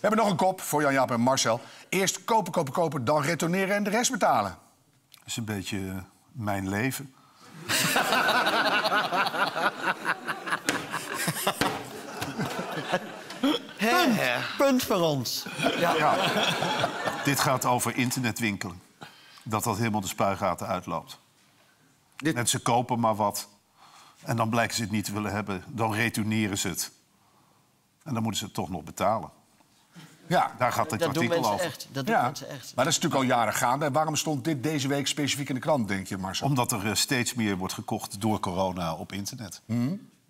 We hebben nog een kop voor Jan-Jaap en Marcel. Eerst kopen, kopen, kopen, dan retourneren en de rest betalen. Dat is een beetje eh, mijn leven. Punt voor ons. Ja. Dit gaat over internetwinkelen. Dat dat helemaal de spuigaten uitloopt. Dit- Net ze kopen maar wat. En dan blijken ze het niet te willen hebben. Dan retourneren ze het. En dan moeten ze het toch nog betalen. Ja. Daar gaat het Dat doen artikel mensen over. echt. Dat doen ja. mensen echt. Maar dat is natuurlijk al jaren gaande. En waarom stond dit deze week specifiek in de krant, denk je, Marcel? Omdat er eh, steeds meer wordt gekocht door corona op internet.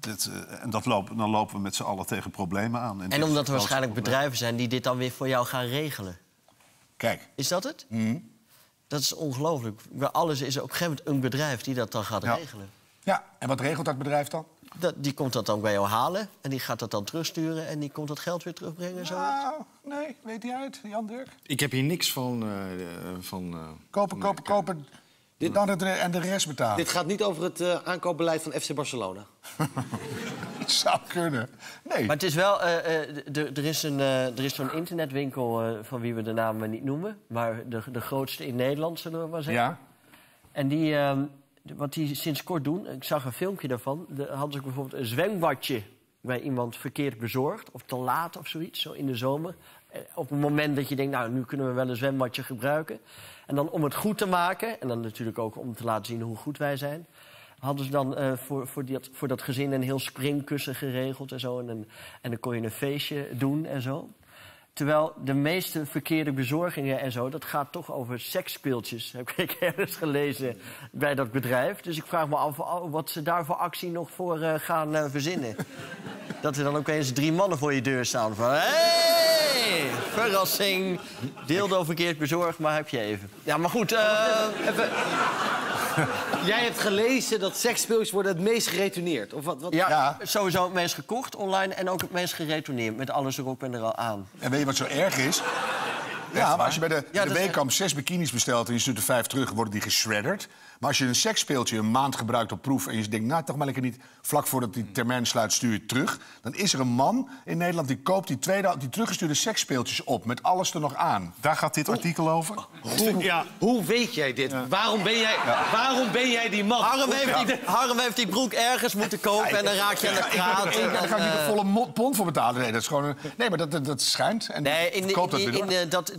Dit, eh, en dat lopen, dan lopen we met z'n allen tegen problemen aan. En omdat er waarschijnlijk bedrijven zijn die dit dan weer voor jou gaan regelen. Kijk, Is dat het? Mhm. Dat is ongelooflijk. Alles is op een gegeven moment een bedrijf die dat dan gaat Ja. regelen. Ja. En wat regelt dat bedrijf dan? Dat, die komt dat dan bij jou halen en die gaat dat dan terugsturen... en die komt dat geld weer terugbrengen. Zo. Nou, nee, weet hij uit, Jan Dirk. Ik heb hier niks van... eh, eh, van eh, Kopen, kopen, kopen. Dan het, en de rest betalen. Dit gaat niet over het eh, aankoopbeleid van FC Barcelona. Het zou kunnen. Nee. Maar het is wel, eh, eh, er is, een, eh, er is zo'n internetwinkel eh, van wie we de naam niet noemen, maar de, de grootste in Nederland, zullen we maar zeggen. Ja? En die, ehm, wat die sinds kort doen, ik zag een filmpje daarvan, de, hadden ze bijvoorbeeld een zwembadje bij iemand verkeerd bezorgd of te laat of zoiets, zo in de zomer. Eh, Op het moment dat je denkt, nou, nu kunnen we wel een zwembadje gebruiken. En dan om het goed te maken, en dan natuurlijk ook om te laten zien hoe goed wij zijn... hadden ze dan eh, voor, voor, dat, voor dat gezin een heel springkussen geregeld en zo. En, en dan kon je een feestje doen en zo. Terwijl de meeste verkeerde bezorgingen en zo... dat gaat toch over seksspeeltjes, heb ik ergens gelezen bij dat bedrijf. Dus ik vraag me af oh, wat ze daar voor actie nog voor eh, gaan eh, verzinnen. dat er dan ook eens drie mannen voor je deur staan van... Hey, verrassing, dildo verkeerd bezorgd, maar heb je even. Ja, maar goed, eh, Jij hebt gelezen dat seksspeeltjes worden het meest geretourneerd. Of wat? wat? ja, Ja. sowieso het meest gekocht online... en ook het meest geretourneerd, met alles erop en eraan. En weet je wat zo erg is? Ja, maar als je bij de, Ja, de Weekamp zes bikinis bestelt en je stuurt er vijf terug, worden die geschredderd. Maar als je een seksspeeltje een maand gebruikt op proef en je denkt, nou toch maar lekker niet, vlak voordat die termijn sluit, stuur je het terug. Dan is er een man in Nederland die koopt die, tweede, die teruggestuurde seksspeeltjes op met alles er nog aan. Daar gaat dit artikel over. Hoe, hoe weet jij dit? Waarom, ben jij, waarom ben jij die man? Harm heeft, die, Harm heeft die broek ergens moeten kopen en dan raak je aan de praat. En daar dan, ga ik niet eh, een volle mo- pond voor betalen. Nee, dat is gewoon een, nee maar dat, dat, dat schijnt. En Nee, in de, verkoopt dat in, in dat,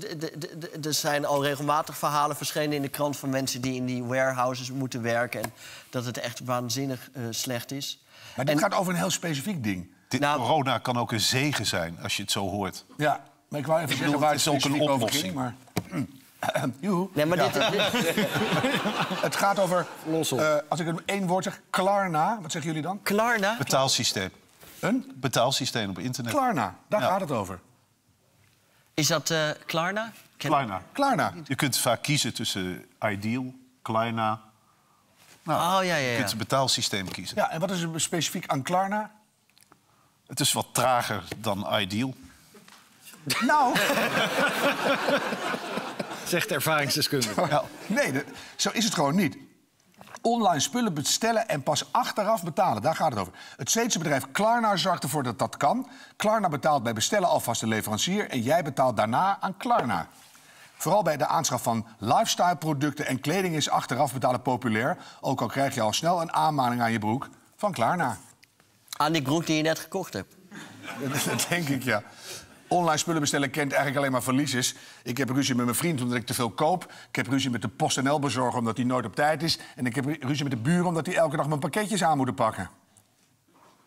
er zijn al regelmatig verhalen verschenen in de krant van mensen die in die warehouses moeten werken. En dat het echt waanzinnig eh, slecht is. Maar dit en- gaat over een heel specifiek ding. Dit Nou- corona kan ook een zegen zijn, als je het zo hoort. Ja, maar ik wou even Ik zeggen waar het is ook een oplossing. ging, maar... Joehoe. Nee, maar Ja. dit, Het gaat over, eh, als ik het één woord zeg, Klarna. Wat zeggen jullie dan? Klarna? Betaalsysteem. Een? Betaalsysteem op internet. Klarna, daar Ja. gaat het over. Is dat eh Klarna? Ken- Klarna. Klarna. Je kunt vaak kiezen tussen Ideal, Klarna. Nou, Oh, ja, ja, Je kunt een betaalsysteem kiezen. Ja, en wat is er specifiek aan Klarna? Het is wat trager dan Ideal. Nou, Zegt ervaringsdeskundige. ja, nee, de- zo is het gewoon niet. Online spullen bestellen en pas achteraf betalen, daar gaat het over. Het Zweedse bedrijf Klarna zorgt ervoor dat dat kan. Klarna betaalt bij bestellen alvast de leverancier... en jij betaalt daarna aan Klarna. Vooral bij de aanschaf van lifestyle-producten en kleding is achteraf betalen populair. Ook al krijg je al snel een aanmaning aan je broek van Klarna. Aan die broek die je net gekocht hebt. Dat denk ik, ja. Online spullen bestellen kent eigenlijk alleen maar verliezers. Ik heb ruzie met mijn vriend omdat ik te veel koop. Ik heb ruzie met de PostNL-bezorger omdat hij nooit op tijd is. En ik heb ruzie met de buren omdat hij elke dag mijn pakketjes aan moet pakken.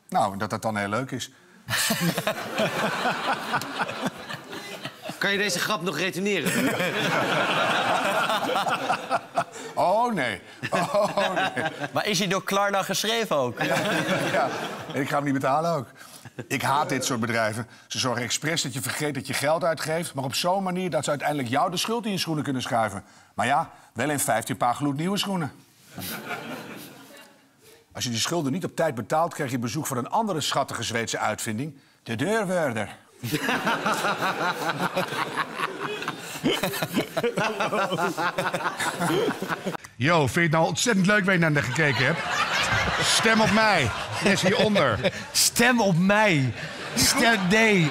Nou, dat dat dan heel leuk is. Kan je deze grap nog retourneren? Oh, nee. Oh, nee. Maar is hij door Klarna geschreven ook? Ja, en ik ga hem niet betalen ook. Ik haat dit soort bedrijven. Ze zorgen expres dat je vergeet dat je geld uitgeeft... maar op zo'n manier dat ze uiteindelijk jou de schuld in je schoenen kunnen schuiven. Maar ja, wel in 15 paar gloednieuwe schoenen. Als je die schulden niet op tijd betaalt... krijg je bezoek van een andere schattige Zweedse uitvinding. De deurwerder. Yo, vind je het nou ontzettend leuk waar je naar gekeken hebt? Stem op mij. Yes, hieronder. Stem op mij. Stem, nee.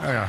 Nou ja.